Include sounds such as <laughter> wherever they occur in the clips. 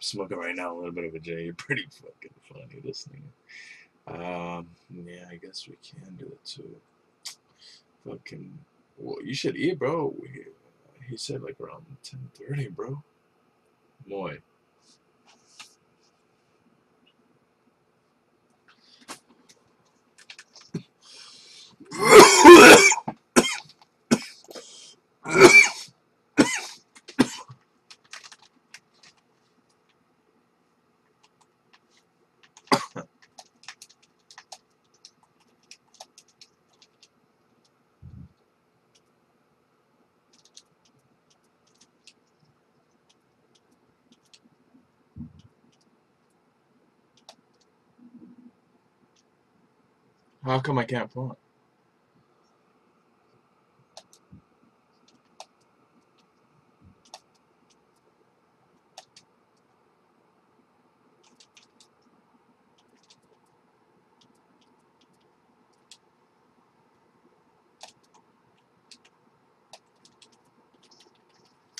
Smoking right now a little bit of a J. You're pretty fucking funny listening. Um, yeah, I guess we can do it too. Fucking, well, you should eat, bro. He, he said like around 10:30, bro. Moy. How come I can't plant?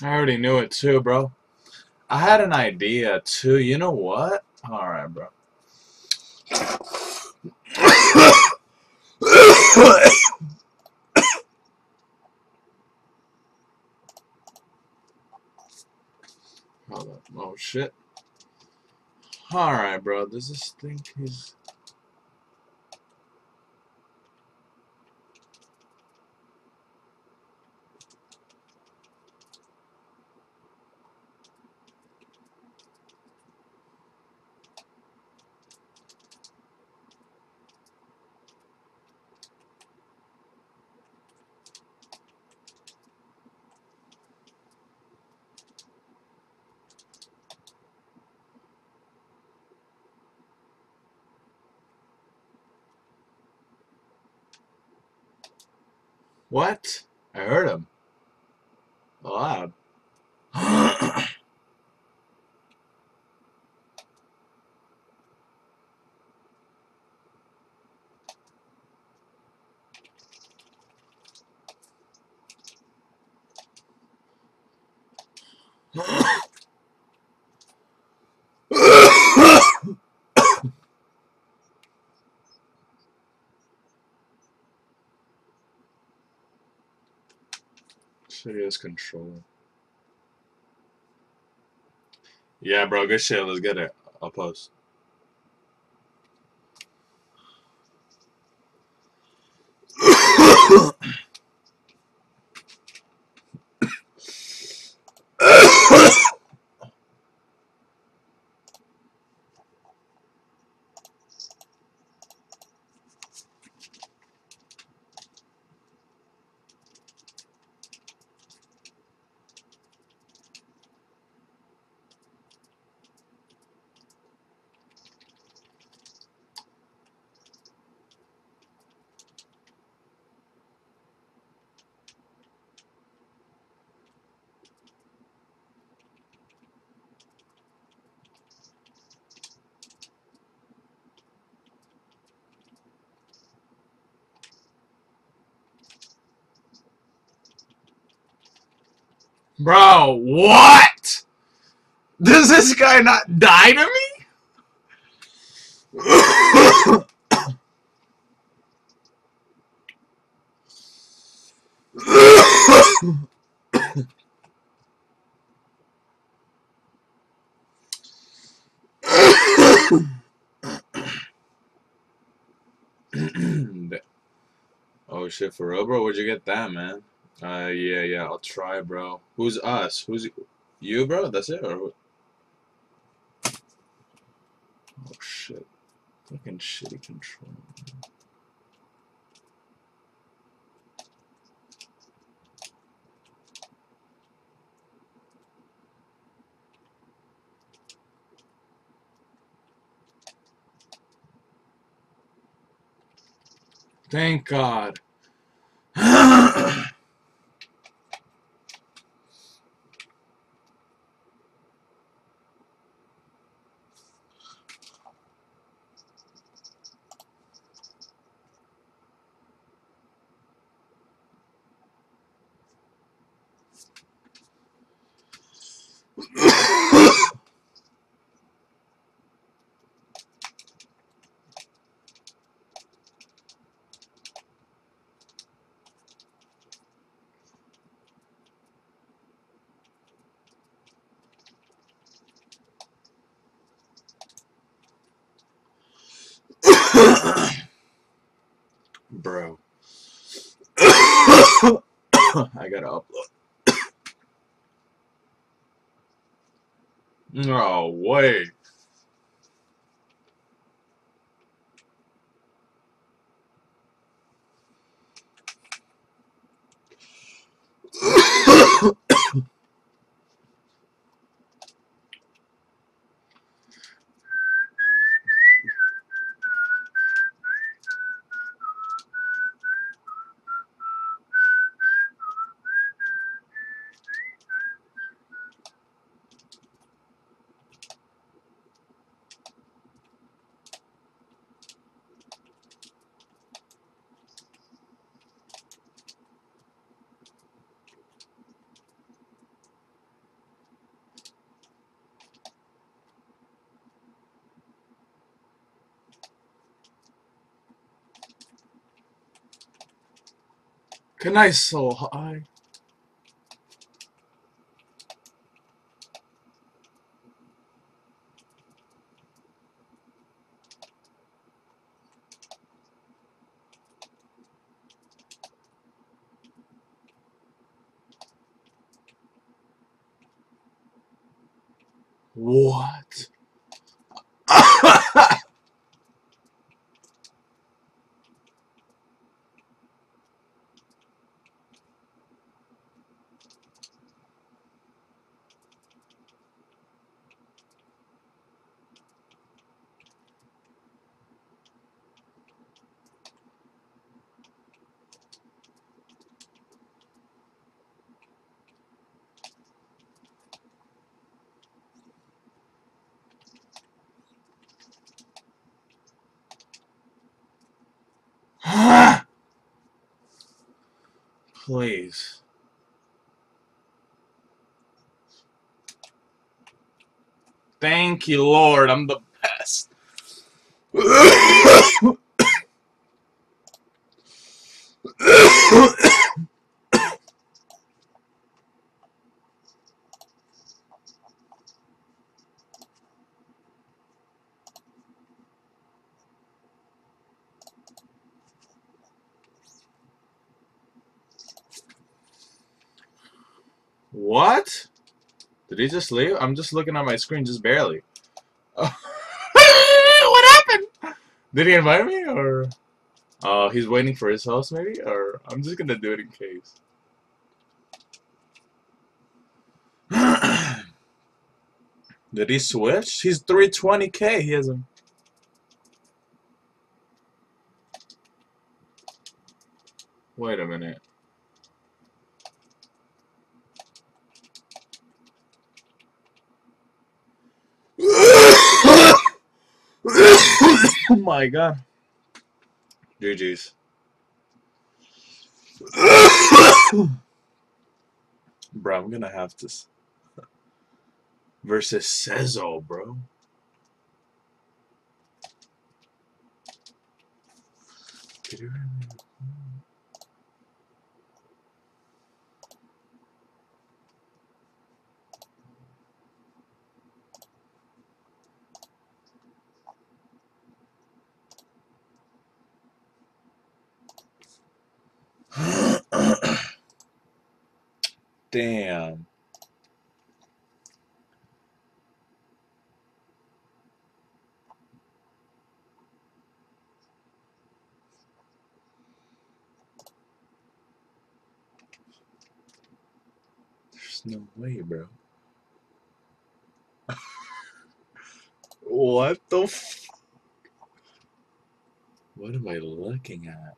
I already knew it too, bro. I had an idea too. You know what? Alright, bro. Up. Oh shit. Alright, bro. Does this think he's. What? I heard him. Loud. <coughs> Serious control. Yeah, bro, good shit. Let's get it. I'll post. Bro, what? Does this guy not die to me? <coughs> oh shit, for real, bro? Where'd you get that, man? Uh, yeah, yeah, I'll try, bro. Who's us? Who's you, bro? That's it, or? Oh shit, fucking shitty control. Thank God. Bro. I gotta upload. <coughs> Oh, no way. Can I so high? What? <coughs> <coughs> <coughs> Thank you, Lord. I'm the best. <laughs> what? Did he just leave? I'm just looking at my screen, just barely. <laughs> what happened? Did he invite me, or uh, he's waiting for his host, maybe? Or I'm just gonna do it in case. <clears throat> Did he switch? He's 320k. He hasn't. Wait a minute. Oh my god. GG's. <coughs> bro, I'm gonna have to. Versus Sezo, bro. Damn. There's no way, bro. <laughs> what the What am I looking at?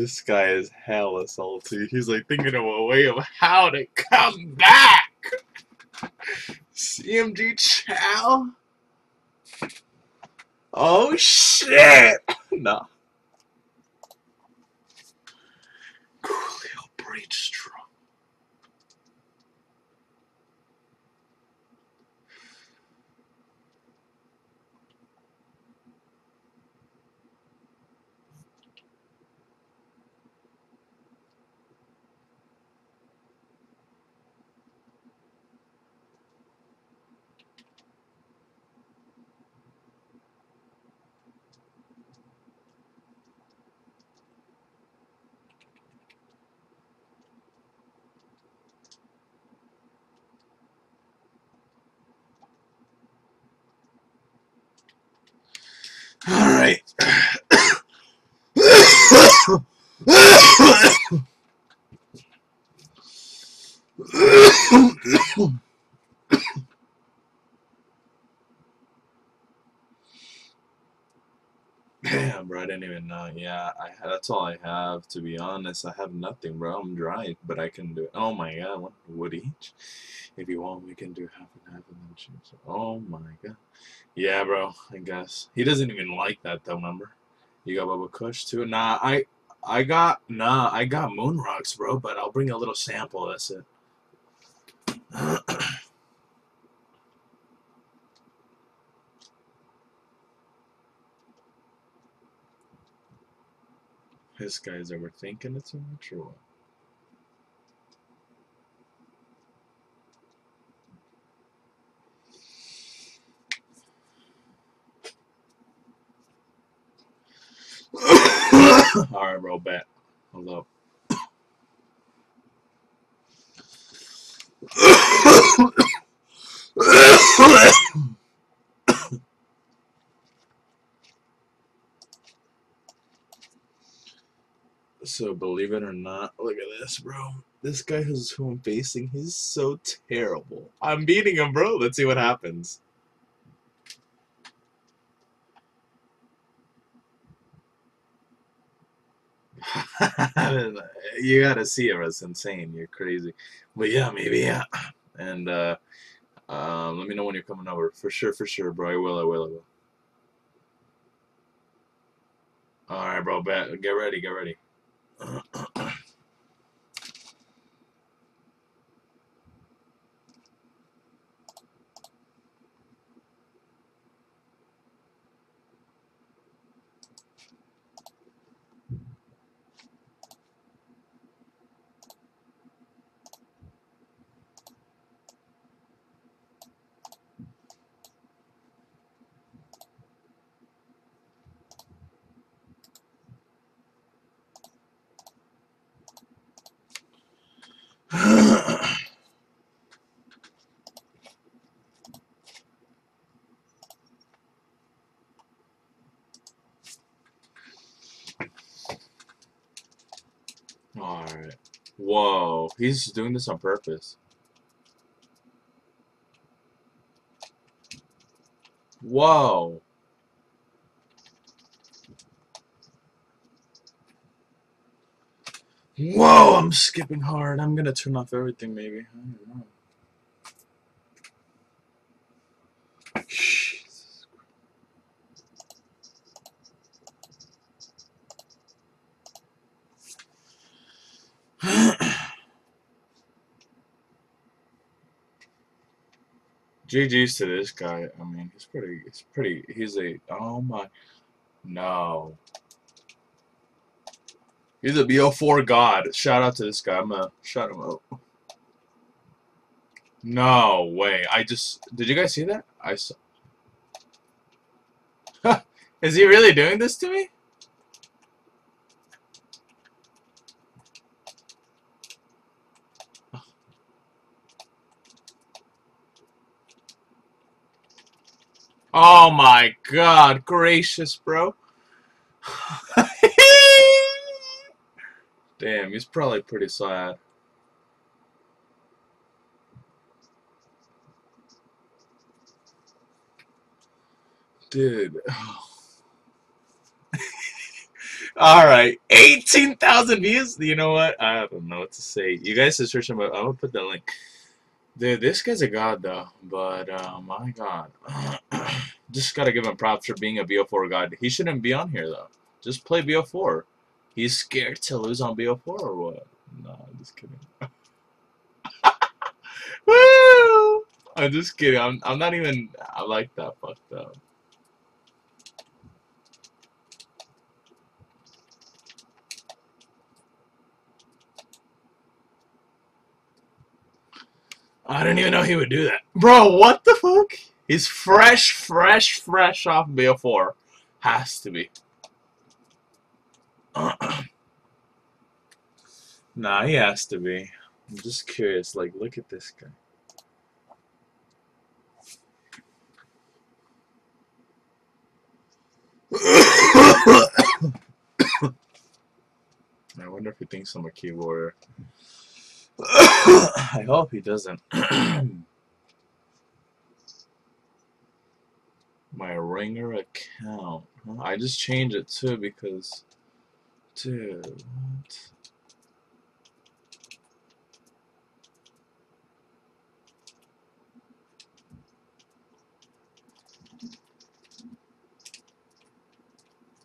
This guy is hella salty. He's like thinking of a way of how to come back. CMG Chow? Oh shit! <laughs> Nah. Coolio Breach Strong. All right. Damn, bro, I know. Yeah, I that's all I have. To be honest, I have nothing, bro. I'm dry, but I can do. it. Oh my god, one wood each. If you want, we can do half and half and then choose. Oh my god. Yeah, bro. I guess he doesn't even like that though. Remember, you got Bubba Kush too. Nah, I I got nah, I got moon rocks, bro. But I'll bring a little sample. That's it. <clears throat> This guy's overthinking it too much, or what? Alright, bro, bet. Hold up. So believe it or not, look at this, bro. This guy who's who I'm facing, he's so terrible. I'm beating him, bro. Let's see what happens. <laughs> you gotta see it. It's insane. You're crazy. But yeah, maybe yeah. And uh, um, let me know when you're coming over. For sure, for sure, bro. I will. I will. I will. All right, bro. Bet. Get ready. Get ready. Alright. <coughs> Whoa. He's doing this on purpose. Whoa. Whoa, I'm skipping hard. I'm gonna turn off everything maybe. I don't know. GG's to this guy. I mean, he's pretty. He's pretty. He's a. Oh my. No. He's a BO4 god. Shout out to this guy. I'm gonna shout him up. No way. I just. Did you guys see that? I saw. <laughs> Is he really doing this to me? Oh my god, gracious, bro. <laughs> Damn, he's probably pretty sad. Dude. <laughs> All right, eighteen thousand views. You know what? I don't know what to say. You guys should search him. I'm gonna put the link. Dude, this guy's a god though. But uh, my god, <clears throat> just gotta give him props for being a BO4 god. He shouldn't be on here though. Just play BO4. He's scared to lose on BO4 or what? No, I'm just kidding. <laughs> Woo! I'm just kidding. I'm I'm not even. I like that fucked up. I didn't even know he would do that. Bro, what the fuck? He's fresh, fresh, fresh off BO4. Has to be. <clears throat> nah, he has to be. I'm just curious. Like, look at this guy. <coughs> I wonder if he thinks I'm a keyboard. <coughs> I hope he doesn't. <coughs> My ringer account. I just changed it too because, dude, what?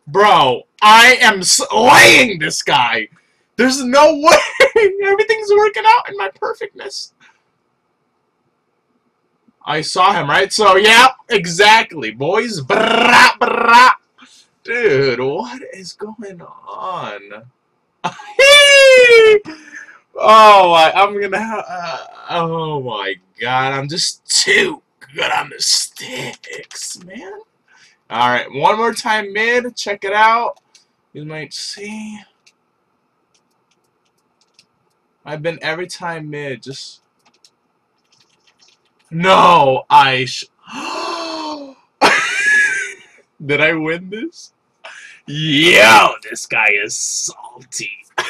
Bro, I am slaying this guy. There's no way. <laughs> Everything's working out in my perfectness. I saw him, right? So, yeah, exactly, boys. Brah, brah. Dude, what is going on? <laughs> oh, my, I'm gonna uh, oh my god, I'm just too good on the sticks, man. Alright, one more time mid, check it out. You might see. I've been every time mid, just... No, I <gasps> Did I win this? Yo, this guy is salty. <coughs>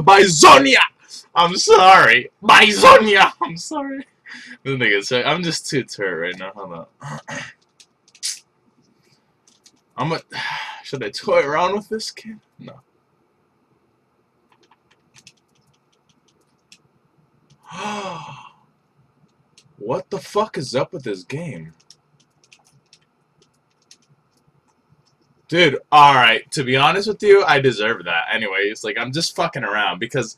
Byzonia! I'm sorry. Byzonia! I'm sorry. This nigga say I'm just too turd right now. Hold on. I'm a. <sighs> Should I toy around with this kid? No. <gasps> what the fuck is up with this game? Dude, alright, to be honest with you, I deserve that. Anyways, like, I'm just fucking around because...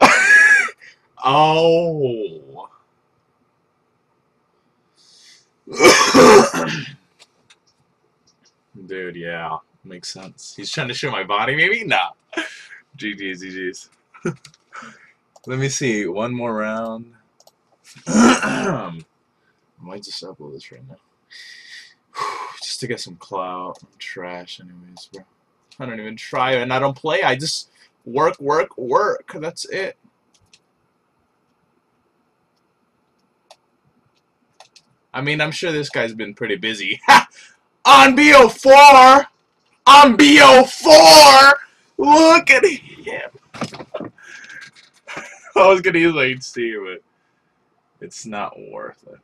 <laughs> oh... <coughs> Dude, yeah, makes sense. He's trying to show my body, maybe? Nah. <laughs> GG's, GG's. <laughs> Let me see, one more round. <clears throat> I might just upload this right now. <sighs> just to get some clout. I'm trash anyways, bro. I don't even try and I don't play. I just work, work, work. That's it. I mean, I'm sure this guy's been pretty busy. <laughs> On BO4! On BO4! Look at him! <laughs> I was gonna use HC, but it's not worth it.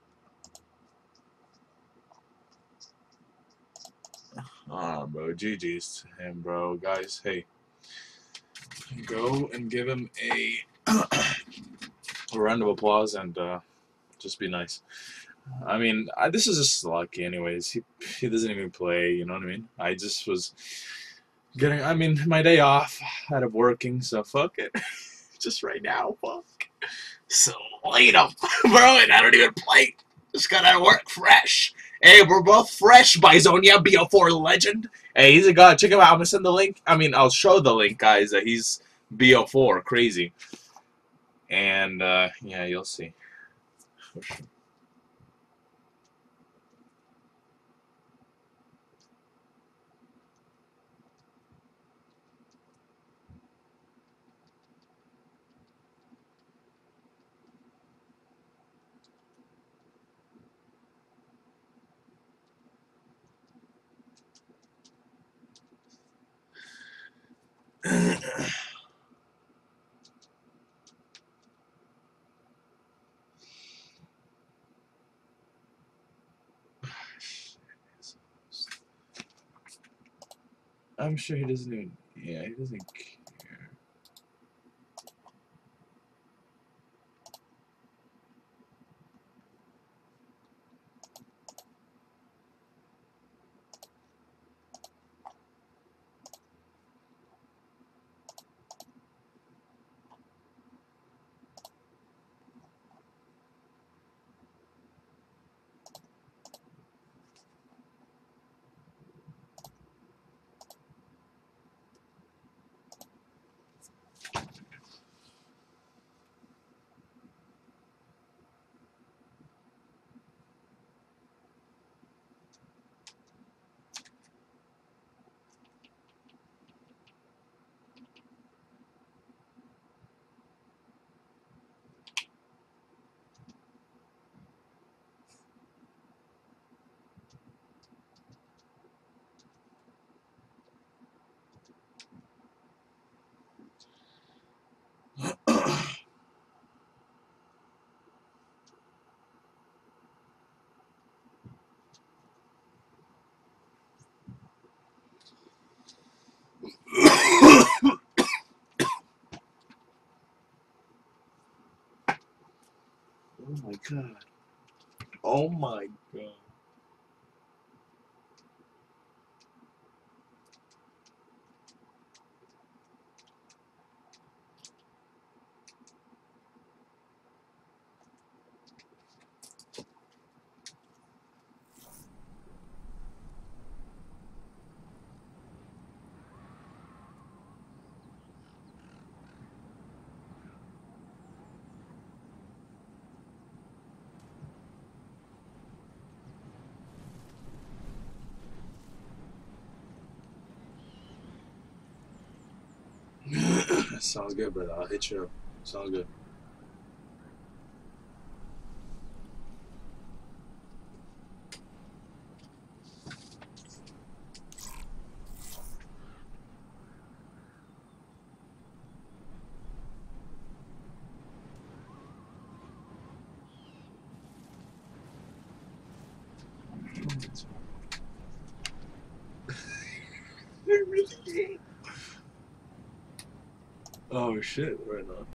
Ah, bro, GG's to him, bro. Guys, hey, go and give him a, <clears throat> a round of applause and uh, just be nice. I mean, I, this is just lucky, anyways. He he doesn't even play. You know what I mean? I just was getting. I mean, my day off, out of working, so fuck it. <laughs> just right now, fuck. So later, <laughs> bro, and I don't even play. Just gotta work fresh. Hey, we're both fresh, Byzonia, BO4 legend. Hey, he's a god. Check him out. I'm gonna send the link. I mean, I'll show the link, guys, that he's BO4. Crazy. And, uh, yeah, you'll see. I'm sure he doesn't even. Yeah, he doesn't my god. Oh my god. Sounds good, brother. I'll hit you up. Sounds good. Oh shit, right now.